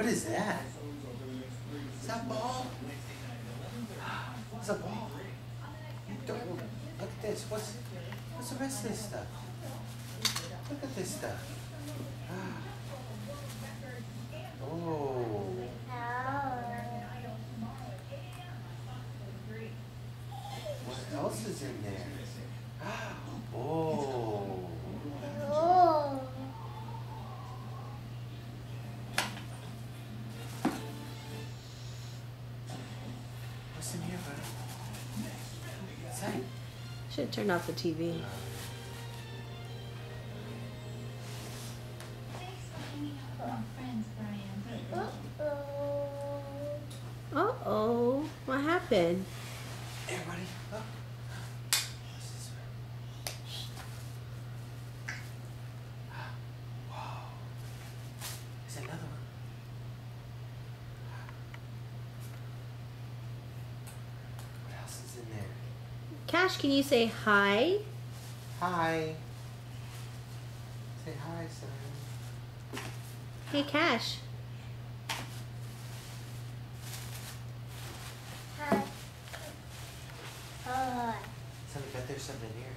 What is that? Is that ball? It's a ball. Look at this. What's what's the rest of this stuff? Look at this stuff. Ah. Oh. What else is in there? What's in here, buddy? What's that? Should turn off the TV. Uh oh. What happened? Here, buddy. Look. What's this one? Whoa. There's another one. What else is in there? Cash, can you say hi? Hi. Say hi, son. Hey, Cash. Son, I bet there's something in here.